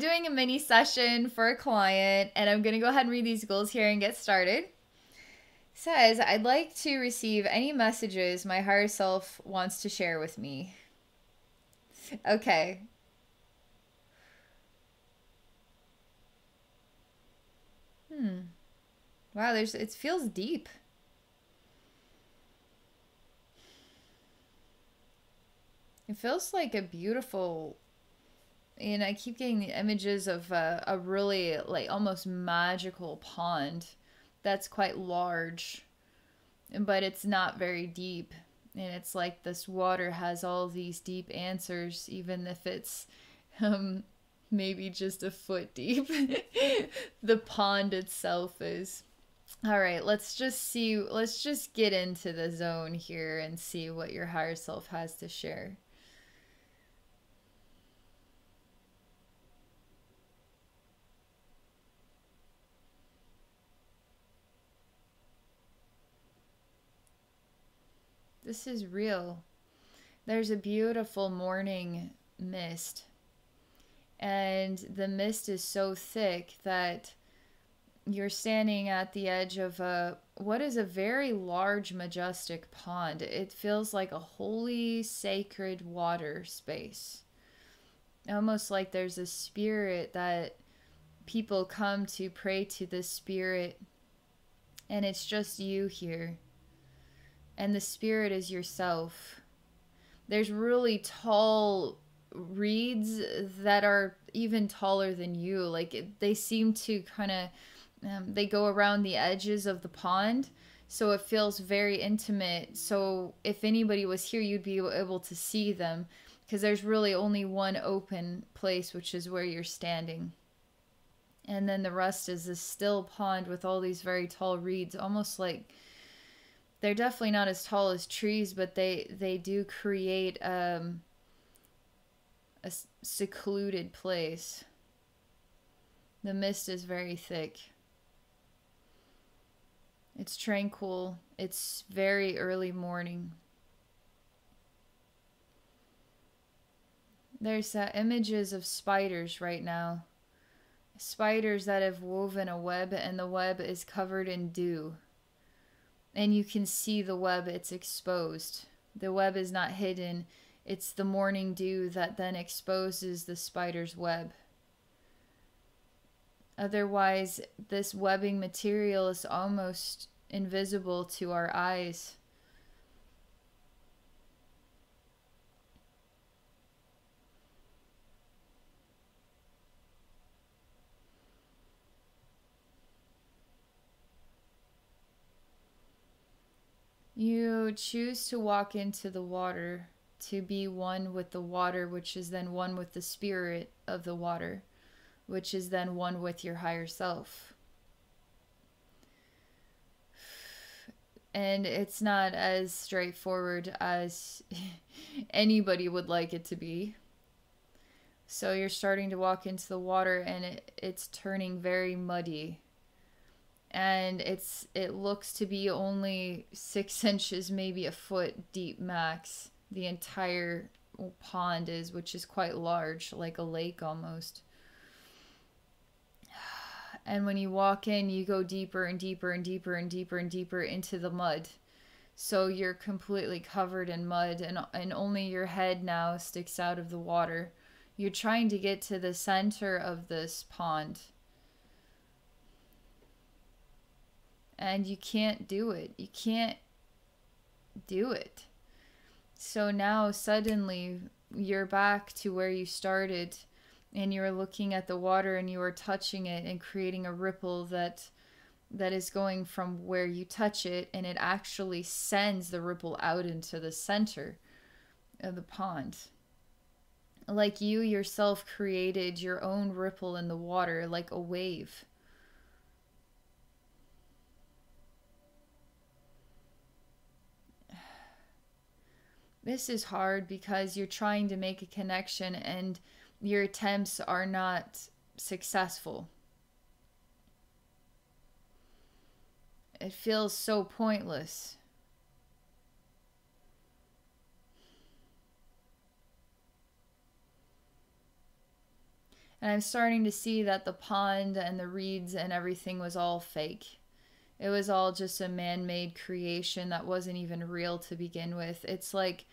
doing a mini session for a client, and I'm going to go ahead and read these goals here and get started. It says, I'd like to receive any messages my higher self wants to share with me. Okay. Hmm. Wow, there's it feels deep. It feels like a beautiful and I keep getting the images of a, a really like almost magical pond that's quite large, but it's not very deep. And it's like this water has all these deep answers, even if it's um, maybe just a foot deep. the pond itself is. All right, let's just see. Let's just get into the zone here and see what your higher self has to share. This is real. There's a beautiful morning mist. And the mist is so thick that you're standing at the edge of a what is a very large majestic pond. It feels like a holy sacred water space. Almost like there's a spirit that people come to pray to the spirit and it's just you here and the spirit is yourself. There's really tall reeds that are even taller than you. Like they seem to kind of um, they go around the edges of the pond, so it feels very intimate. So if anybody was here, you'd be able to see them because there's really only one open place, which is where you're standing. And then the rest is a still pond with all these very tall reeds, almost like they're definitely not as tall as trees, but they they do create um, a secluded place. The mist is very thick. It's tranquil. It's very early morning. There's uh, images of spiders right now. Spiders that have woven a web, and the web is covered in dew and you can see the web it's exposed. The web is not hidden. It's the morning dew that then exposes the spider's web. Otherwise this webbing material is almost invisible to our eyes You choose to walk into the water, to be one with the water, which is then one with the spirit of the water, which is then one with your higher self. And it's not as straightforward as anybody would like it to be. So you're starting to walk into the water and it, it's turning very muddy and it's it looks to be only six inches, maybe a foot deep max. The entire pond is, which is quite large, like a lake almost. And when you walk in, you go deeper and deeper and deeper and deeper and deeper into the mud. So you're completely covered in mud, and, and only your head now sticks out of the water. You're trying to get to the center of this pond and you can't do it. You can't do it. So now suddenly you're back to where you started and you're looking at the water and you are touching it and creating a ripple that that is going from where you touch it and it actually sends the ripple out into the center of the pond like you yourself created your own ripple in the water like a wave this is hard because you're trying to make a connection and your attempts are not successful. It feels so pointless. And I'm starting to see that the pond and the reeds and everything was all fake. It was all just a man made creation that wasn't even real to begin with. It's like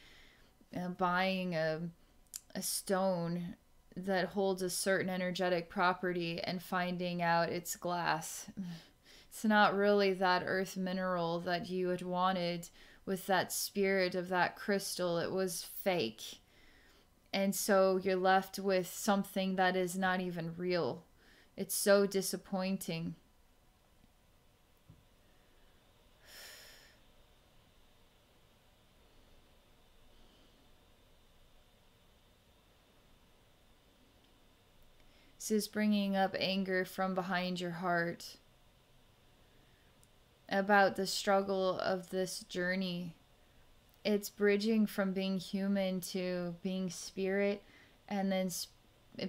uh, buying a, a stone that holds a certain energetic property and finding out it's glass. It's not really that earth mineral that you had wanted with that spirit of that crystal. It was fake. And so you're left with something that is not even real. It's so disappointing. Is bringing up anger from behind your heart about the struggle of this journey. It's bridging from being human to being spirit and then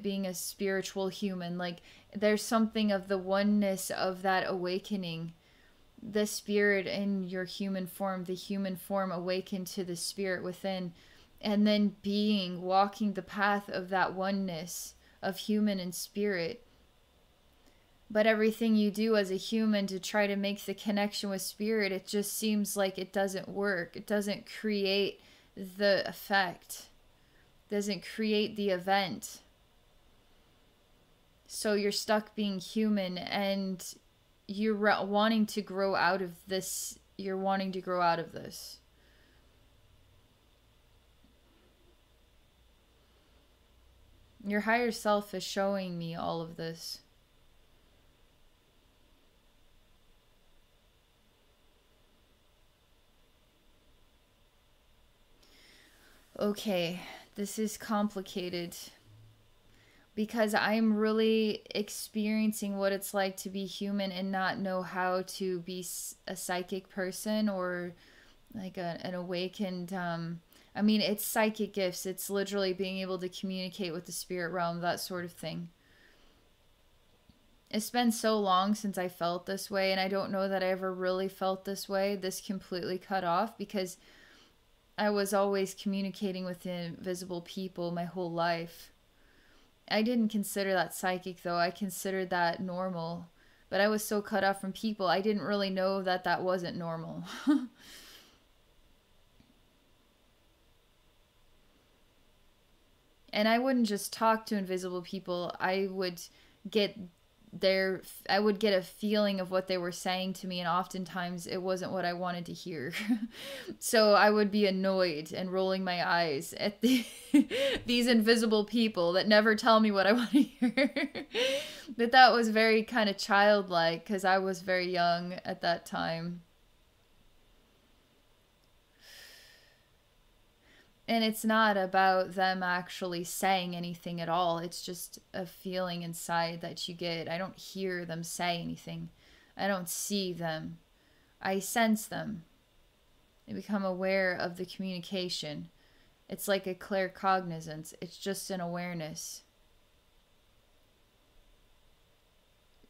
being a spiritual human. Like there's something of the oneness of that awakening. The spirit in your human form, the human form awakened to the spirit within, and then being, walking the path of that oneness of human and spirit. But everything you do as a human to try to make the connection with spirit it just seems like it doesn't work. It doesn't create the effect. Doesn't create the event. So you're stuck being human and you're wanting to grow out of this you're wanting to grow out of this your higher self is showing me all of this. Okay, this is complicated because I'm really experiencing what it's like to be human and not know how to be a psychic person or like a, an awakened um I mean it's psychic gifts it's literally being able to communicate with the spirit realm that sort of thing it's been so long since I felt this way and I don't know that I ever really felt this way this completely cut off because I was always communicating with invisible people my whole life. I didn't consider that psychic though. I considered that normal. But I was so cut off from people, I didn't really know that that wasn't normal. and I wouldn't just talk to invisible people, I would get their I would get a feeling of what they were saying to me and oftentimes it wasn't what I wanted to hear. so I would be annoyed and rolling my eyes at the these invisible people that never tell me what I want to hear. but that was very kind of childlike cuz I was very young at that time. And it's not about them actually saying anything at all. It's just a feeling inside that you get. I don't hear them say anything. I don't see them. I sense them. I become aware of the communication. It's like a clear cognizance it's just an awareness.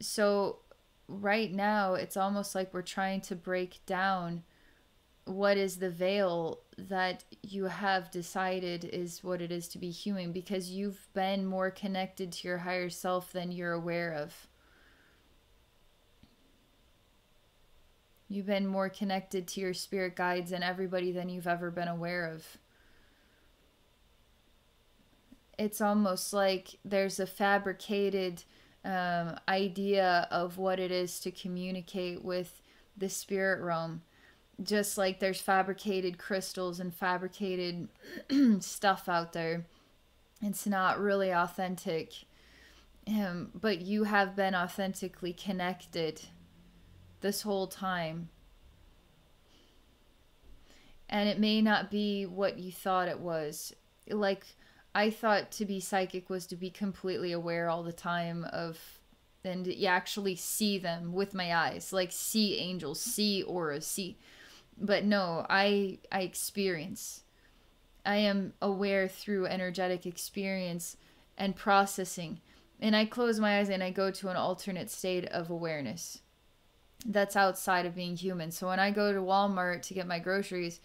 So right now it's almost like we're trying to break down what is the veil that you have decided is what it is to be human because you've been more connected to your higher self than you're aware of. You've been more connected to your spirit guides and everybody than you've ever been aware of. It's almost like there's a fabricated um, idea of what it is to communicate with the spirit realm just like there's fabricated crystals and fabricated stuff out there. It's not really authentic. Um, but you have been authentically connected this whole time. And it may not be what you thought it was. Like i thought to be psychic was to be completely aware all the time of and you actually see them with my eyes. Like see angels see auras see but no i i experience i am aware through energetic experience and processing and i close my eyes and i go to an alternate state of awareness that's outside of being human so when i go to walmart to get my groceries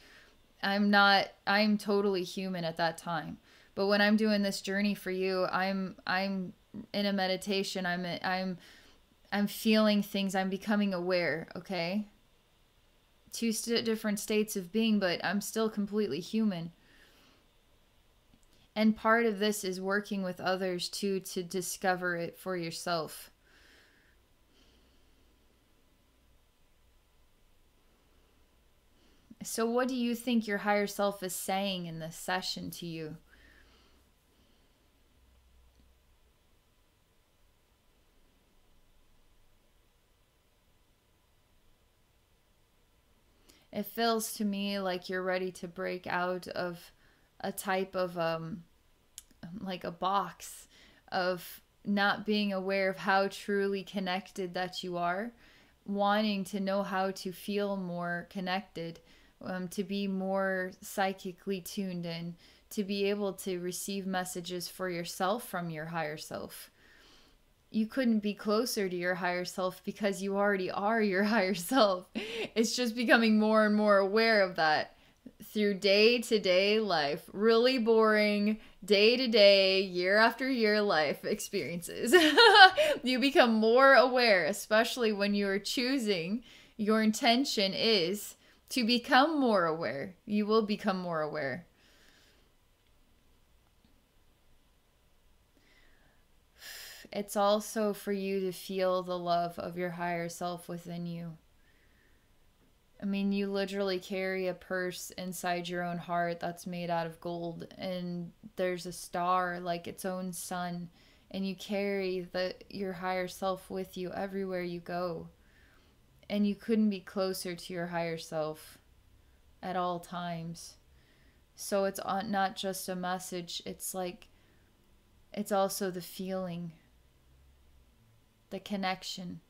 i'm not i'm totally human at that time but when i'm doing this journey for you i'm i'm in a meditation. I'm I'm I'm feeling things. I'm becoming aware, okay? Two st- different states of being, but I'm still completely human. And part of this is working with others too to discover it for yourself. So, what do you think your higher self is saying in this session to you? It feels to me like you're ready to break out of a type of um like a box of not being aware of how truly connected that you are, wanting to know how to feel more connected um, to be more psychically tuned in, to be able to receive messages for yourself from your higher self. You couldn't be closer to your higher self because you already are your higher self. It's just becoming more and more aware of that through day to day life, really boring day to day, year after year life experiences. you become more aware, especially when you are choosing, your intention is to become more aware. You will become more aware. It's also for you to feel the love of your higher self within you. I mean, you literally carry a purse inside your own heart that's made out of gold, and there's a star like its own sun, and you carry the your higher self with you everywhere you go and you couldn't be closer to your higher self at all times. So it's uh, not just a message, it's like it's also the feeling, the connection.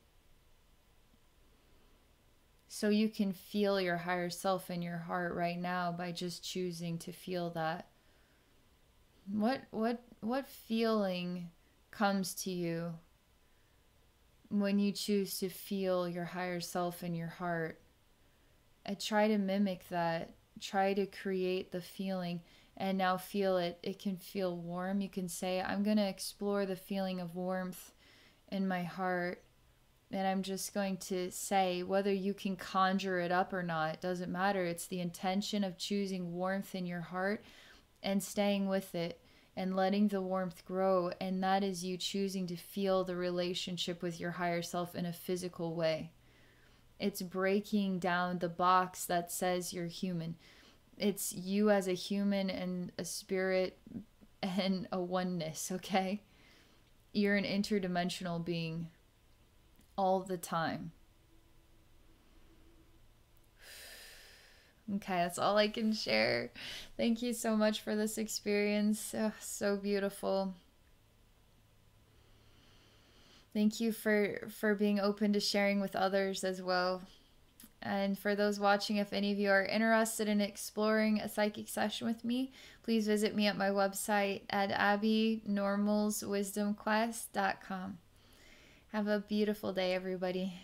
So you can feel your higher self in your heart right now by just choosing to feel that. What what what feeling comes to you when you choose to feel your higher self in your heart. I try to mimic that, try to create the feeling and now feel it. It can feel warm. You can say, I'm going to explore the feeling of warmth in my heart. And I'm just going to say whether you can conjure it up or not, it doesn't matter. It's the intention of choosing warmth in your heart and staying with it and letting the warmth grow. And that is you choosing to feel the relationship with your higher self in a physical way. It's breaking down the box that says you're human. It's you as a human and a spirit and a oneness, okay? You're an interdimensional being all the time. Okay, that's all I can share. Thank you so much for this experience. Oh, so beautiful. Thank you for for being open to sharing with others as well. And for those watching, if any of you are interested in exploring a psychic session with me, please visit me at my website at abbeynormalswisdomquest.com. Have a beautiful day, everybody.